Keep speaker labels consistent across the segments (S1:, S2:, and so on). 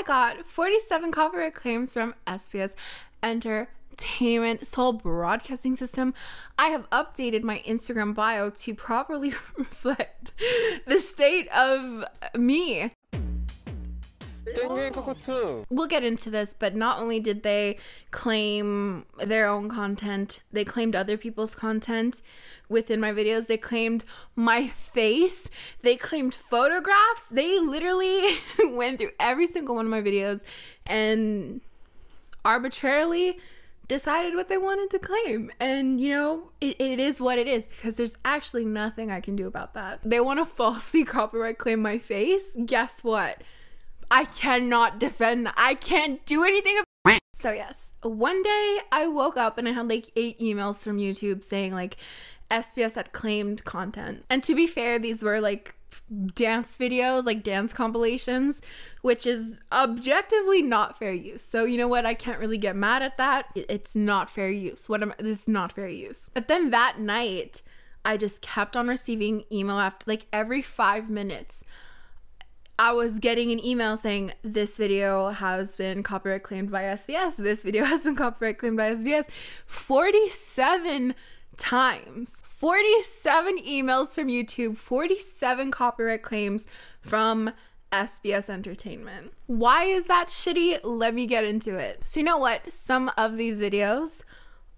S1: I got 47 copyright claims from SBS Entertainment Seoul Broadcasting System. I have updated my Instagram bio to properly reflect the state of me. We'll get into this, but not only did they claim their own content, they claimed other people's content within my videos. They claimed my face, they claimed photographs. They literally went through every single one of my videos and arbitrarily decided what they wanted to claim. And, you know, it, it is what it is because there's actually nothing I can do about that. They want to falsely copyright claim my face. Guess what? I cannot defend that. I can't do anything about So yes, one day I woke up and I had like eight emails from YouTube saying like SBS had claimed content. And to be fair, these were like dance videos, like dance compilations, which is objectively not fair use. So you know what? I can't really get mad at that. It's not fair use. What am this is not fair use. But then that night, I just kept on receiving email after like every five minutes. I was getting an email saying this video has been copyright claimed by SBS. This video has been copyright claimed by SBS. 47 times. 47 emails from YouTube, 47 copyright claims from SBS Entertainment. Why is that shitty? Let me get into it. So, you know what? Some of these videos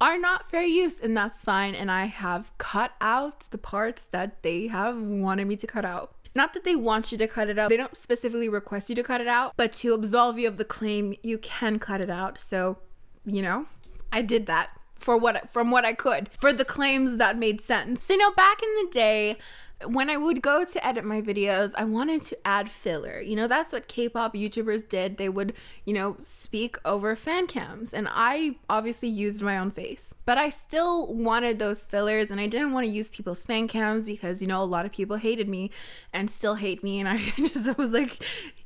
S1: are not fair use, and that's fine. And I have cut out the parts that they have wanted me to cut out. Not that they want you to cut it out, they don't specifically request you to cut it out, but to absolve you of the claim, you can cut it out. So, you know, I did that for what from what I could for the claims that made sense. So, you know, back in the day, when I would go to edit my videos, I wanted to add filler. You know, that's what K pop YouTubers did. They would, you know, speak over fan cams. And I obviously used my own face. But I still wanted those fillers and I didn't want to use people's fan cams because, you know, a lot of people hated me and still hate me. And I just was like,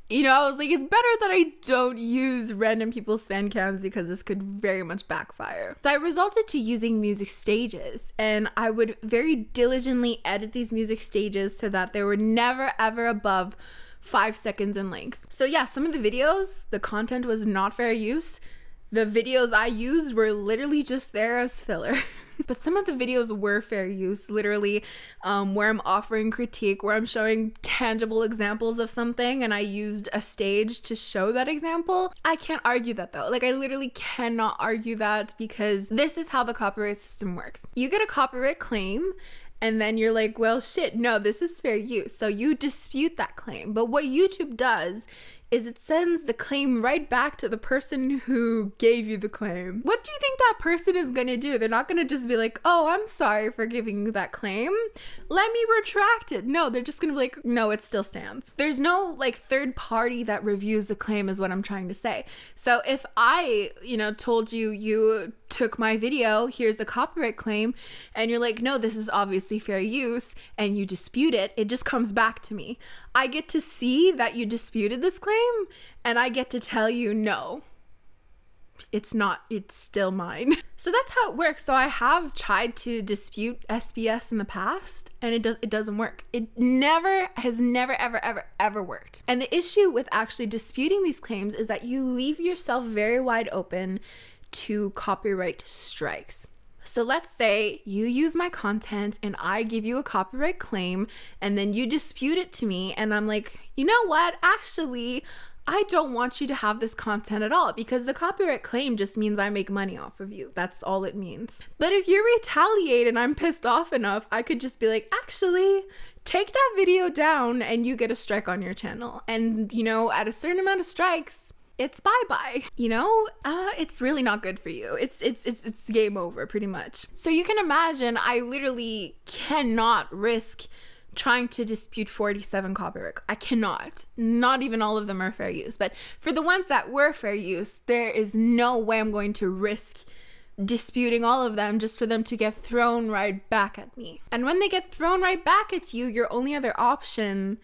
S1: you know, I was like, it's better that I don't use random people's fan cams because this could very much backfire. So I resulted to using music stages, and I would very diligently edit these music stages so that they were never ever above five seconds in length. So yeah, some of the videos, the content was not fair use. The videos I used were literally just there as filler. but some of the videos were fair use, literally, um, where I'm offering critique, where I'm showing tangible examples of something, and I used a stage to show that example. I can't argue that though. Like, I literally cannot argue that because this is how the copyright system works. You get a copyright claim, and then you're like, well, shit, no, this is fair use. So you dispute that claim. But what YouTube does is it sends the claim right back to the person who gave you the claim. What do you think that person is going to do? They're not going to just be like, "Oh, I'm sorry for giving you that claim. Let me retract it." No, they're just going to be like, "No, it still stands." There's no like third party that reviews the claim is what I'm trying to say. So if I, you know, told you you took my video, here's a copyright claim, and you're like, "No, this is obviously fair use," and you dispute it, it just comes back to me. I get to see that you disputed this claim and I get to tell you no. It's not, it's still mine. So that's how it works. So I have tried to dispute SBS in the past and it does it doesn't work. It never has never ever ever ever worked. And the issue with actually disputing these claims is that you leave yourself very wide open to copyright strikes. So let's say you use my content and I give you a copyright claim and then you dispute it to me and I'm like, "You know what? Actually, I don't want you to have this content at all because the copyright claim just means I make money off of you. That's all it means. But if you retaliate and I'm pissed off enough, I could just be like, actually, take that video down and you get a strike on your channel. And, you know, at a certain amount of strikes, it's bye bye. You know, uh, it's really not good for you. It's it's it's it's game over pretty much. So you can imagine, I literally cannot risk trying to dispute 47 copyright. I cannot. Not even all of them are fair use. But for the ones that were fair use, there is no way I'm going to risk disputing all of them just for them to get thrown right back at me. And when they get thrown right back at you, your only other option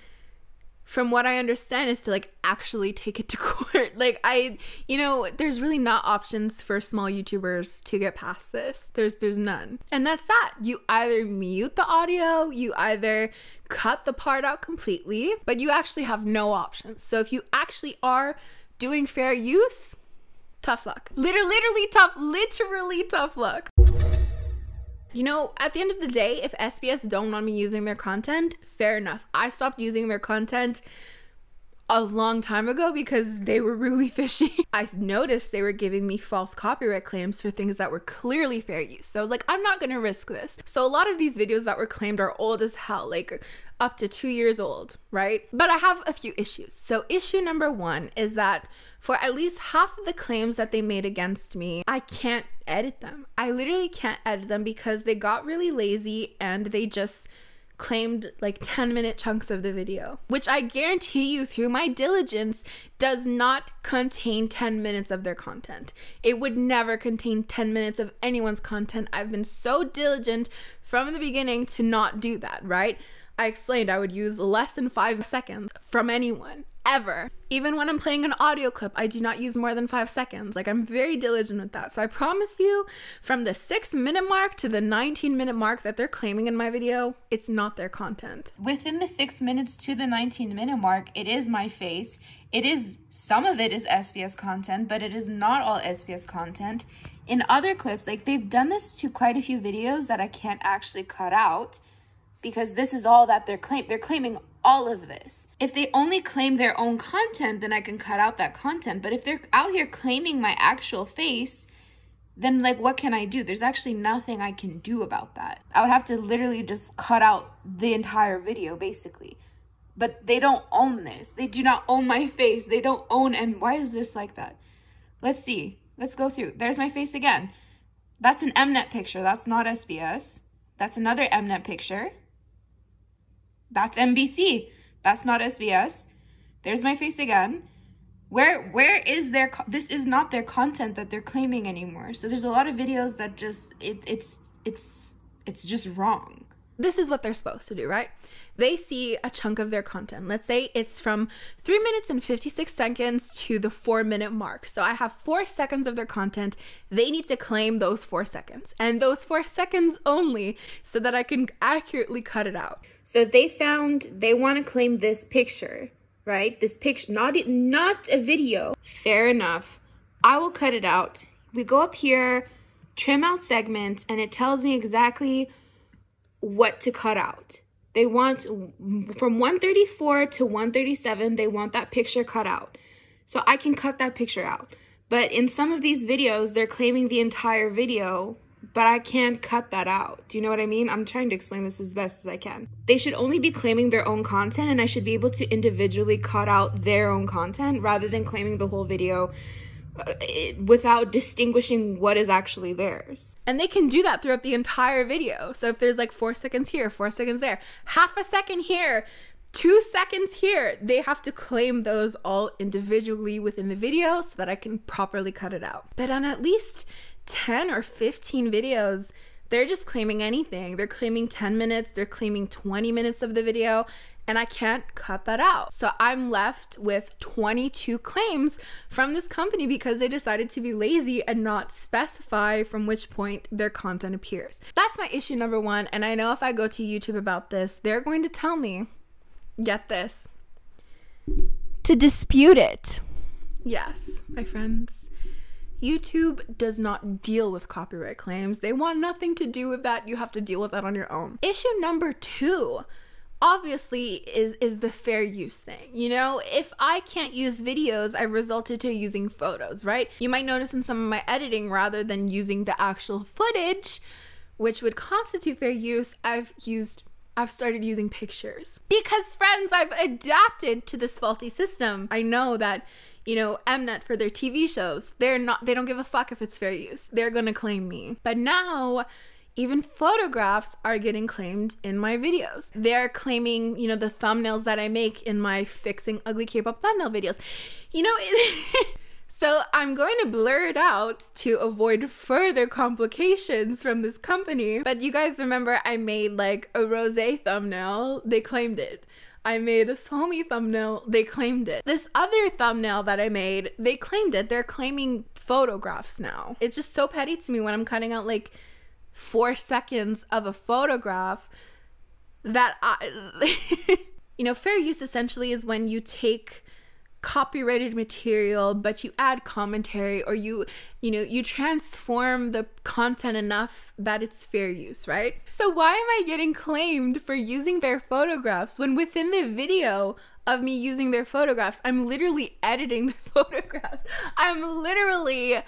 S1: from what I understand is to like actually take it to court. like I you know, there's really not options for small YouTubers to get past this. There's there's none. And that's that. You either mute the audio, you either cut the part out completely, but you actually have no options. So if you actually are doing fair use, tough luck. Literally, literally tough, literally tough luck. You know, at the end of the day, if SBS don't want me using their content, fair enough. I stopped using their content a long time ago because they were really fishy. I noticed they were giving me false copyright claims for things that were clearly fair use. So I was like, I'm not gonna risk this. So a lot of these videos that were claimed are old as hell, like up to two years old, right? But I have a few issues. So issue number one is that for at least half of the claims that they made against me, I can't edit them. I literally can't edit them because they got really lazy and they just claimed like 10 minute chunks of the video, which I guarantee you through my diligence does not contain 10 minutes of their content. It would never contain 10 minutes of anyone's content. I've been so diligent from the beginning to not do that, right? I explained I would use less than five seconds from anyone ever. Even when I'm playing an audio clip, I do not use more than five seconds. Like, I'm very diligent with that. So, I promise you, from the six minute mark to the 19 minute mark that they're claiming in my video, it's not their content.
S2: Within the six minutes to the 19 minute mark, it is my face. It is, some of it is SBS content, but it is not all SBS content. In other clips, like, they've done this to quite a few videos that I can't actually cut out because this is all that they're claiming. They're claiming all of this. If they only claim their own content, then I can cut out that content. But if they're out here claiming my actual face, then like what can I do? There's actually nothing I can do about that. I would have to literally just cut out the entire video basically. But they don't own this. They do not own my face. They don't own and why is this like that? Let's see. Let's go through. There's my face again. That's an Mnet picture. That's not SBS. That's another Mnet picture. That's MBC. That's not SBS. There's my face again. Where where is their this is not their content that they're claiming anymore. So there's a lot of videos that just it it's it's it's just wrong
S1: this is what they're supposed to do, right? They see a chunk of their content. Let's say it's from three minutes and 56 seconds to the four minute mark. So I have four seconds of their content. They need to claim those four seconds and those four seconds only so that I can accurately cut it out.
S2: So they found they want to claim this picture, right? This picture, not, not a video. Fair enough. I will cut it out. We go up here, trim out segments, and it tells me exactly what to cut out. They want from 134 to 137, they want that picture cut out. So I can cut that picture out. But in some of these videos, they're claiming the entire video, but I can't cut that out. Do you know what I mean? I'm trying to explain this as best as I can. They should only be claiming their own content and I should be able to individually cut out their own content rather than claiming the whole video Uh, without distinguishing what is actually theirs.
S1: And they can do that throughout the entire video. So if there's like four seconds here, four seconds there, half a second here, two seconds here, they have to claim those all individually within the video so that I can properly cut it out. But on at least 10 or 15 videos, they're just claiming anything. They're claiming 10 minutes, they're claiming 20 minutes of the video, and I can't cut that out. So I'm left with 22 claims from this company because they decided to be lazy and not specify from which point their content appears. That's my issue number one. And I know if I go to YouTube about this, they're going to tell me, get this, to dispute it. Yes, my friends. YouTube does not deal with copyright claims. They want nothing to do with that. You have to deal with that on your own. Issue number two obviously is is the fair use thing. You know, if I can't use videos, I've resulted to using photos, right? You might notice in some of my editing rather than using the actual footage, which would constitute fair use, I've used I've started using pictures. Because friends, I've adapted to this faulty system. I know that you know, Mnet for their TV shows, they're not they don't give a fuck if it's fair use. They're going to claim me. But now even photographs are getting claimed in my videos. They're claiming, you know, the thumbnails that I make in my fixing ugly K-pop thumbnail videos. You know, so I'm going to blur it out to avoid further complications from this company. But you guys remember I made like a Rosé thumbnail, they claimed it. I made a Somi thumbnail, they claimed it. This other thumbnail that I made, they claimed it. They're claiming photographs now. It's just so petty to me when I'm cutting out like four seconds of a photograph that I, you know, fair use essentially is when you take copyrighted material but you add commentary or you you know you transform the content enough that it's fair use right? So why am i getting claimed for using their photographs when within the video of me using their photographs i'm literally editing the photographs? I'm literally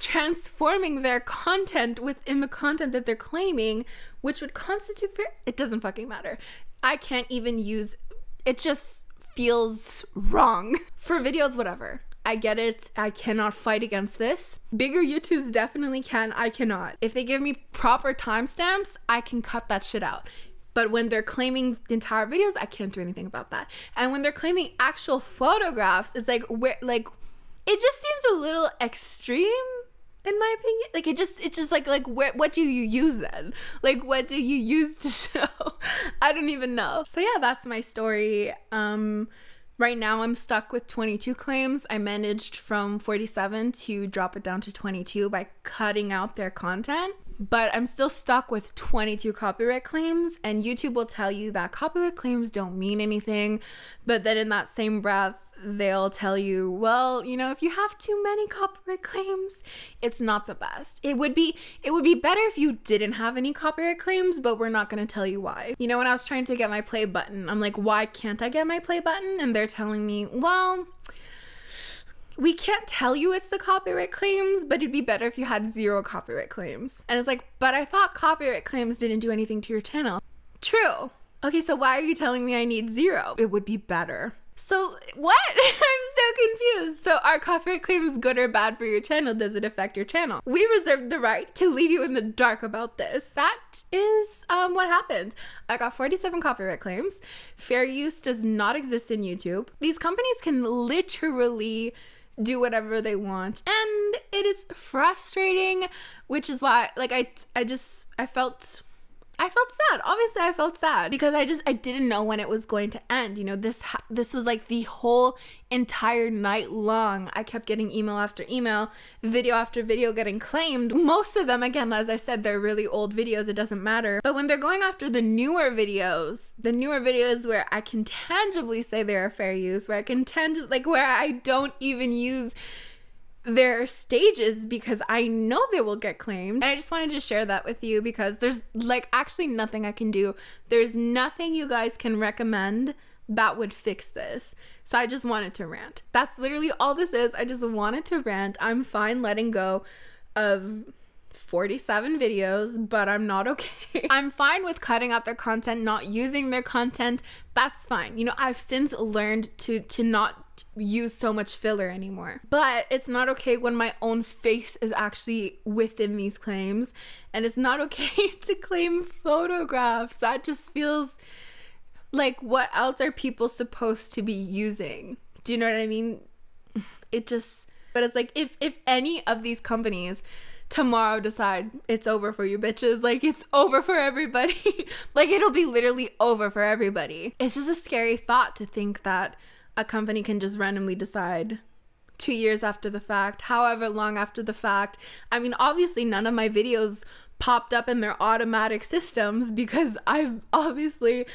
S1: transforming their content within the content that they're claiming which would constitute fair it doesn't fucking matter i can't even use it just feels wrong. For videos, whatever. I get it. I cannot fight against this. Bigger YouTubes definitely can. I cannot. If they give me proper timestamps, I can cut that shit out. But when they're claiming entire videos, I can't do anything about that. And when they're claiming actual photographs, it's like where like it just seems a little extreme in my opinion like it just it's just like like what what do you use then? Like what do you use to show? I don't even know. So yeah that's my story. Um right now i'm stuck with 22 claims. I managed from 47 to drop it down to 22 by cutting out their content but I'm still stuck with 22 copyright claims. And YouTube will tell you that copyright claims don't mean anything. But then in that same breath, they'll tell you, well, you know, if you have too many copyright claims, it's not the best. It would be it would be better if you didn't have any copyright claims, but we're not going to tell you why. You know, when I was trying to get my play button, I'm like, "Why can't I get my play button?" And they're telling me, "Well, we can't tell you it's the copyright claims, but it'd be better if you had zero copyright claims. And it's like, but I thought copyright claims didn't do anything to your channel. True. Okay, so why are you telling me I need zero? It would be better. So what? I'm so confused. So are copyright claims good or bad for your channel? Does it affect your channel? We reserve the right to leave you in the dark about this. That is um, what happened. I got 47 copyright claims. Fair use does not exist in YouTube. These companies can literally do whatever they want. And it is frustrating which is why like i i just i felt I felt sad. Obviously, I felt sad because I just I didn't know when it was going to end. You know, this this was like the whole entire night long. I kept getting email after email, video after video getting claimed. Most of them again, as I said, they're really old videos, it doesn't matter. But when they're going after the newer videos, the newer videos where I can tangibly say they are fair use, where I can tangibly like where I don't even use their stages because I know they will get claimed. And I just wanted to share that with you because there's like actually nothing I can do. There's nothing you guys can recommend that would fix this. So I just wanted to rant. That's literally all this is. I just wanted to rant. I'm fine letting go of 47 videos, but I'm not okay. I'm fine with cutting out their content, not using their content. That's fine. You know, I've since learned to to not use so much filler anymore. But it's not okay when my own face is actually within these claims. And it's not okay to claim photographs. That just feels like what else are people supposed to be using? Do you know what I mean? It just but it's like if if any of these companies tomorrow decide it's over for you bitches like it's over for everybody like it'll be literally over for everybody it's just a scary thought to think that a company can just randomly decide two years after the fact, however long after the fact. I mean, obviously, none of my videos popped up in their automatic systems because I've obviously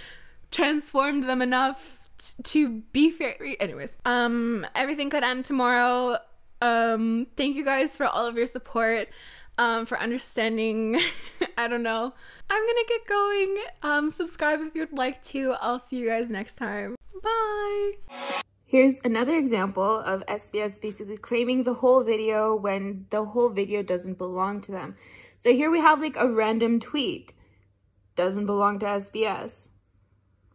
S1: transformed them enough to be fair. Anyways, um, everything could end tomorrow. Um, thank you guys for all of your support. Um, for understanding. I don't know. I'm gonna get going. Um, subscribe if you'd like to. I'll see you guys next time. Bye. Here's another example of SBS basically claiming the whole video when the whole video doesn't belong to them. So here we have like a random tweet. Doesn't belong to SBS.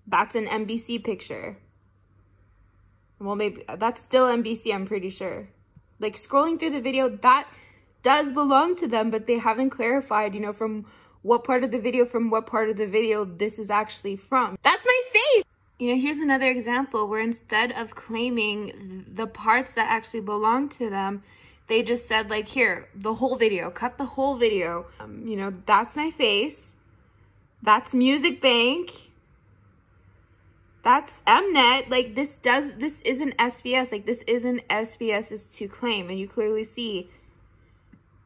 S1: That's an MBC picture. Well, maybe that's still MBC, I'm pretty sure. Like scrolling through the video, that does belong to them, but they haven't clarified, you know, from what part of the video, from what part of the video this is actually from. That's my face! You know, here's another example where instead of claiming the parts that actually belong to them, they just said like, here, the whole video, cut the whole video. Um, you know, that's my face. That's Music Bank. That's Mnet. Like this does, this isn't SBS. Like this isn't SBS's to claim. And you clearly see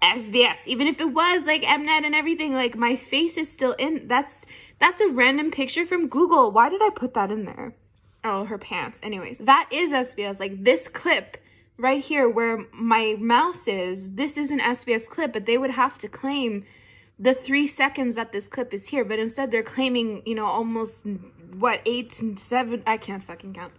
S1: SBS. Even if it was like Mnet and everything, like my face is still in. That's that's a random picture from Google. Why did I put that in there? oh, her pants. Anyways, that is SBS. Like this clip right here where my mouse is, this is an SBS clip, but they would have to claim the three seconds that this clip is here. But instead they're claiming, you know, almost what, eight and seven, I can't fucking count.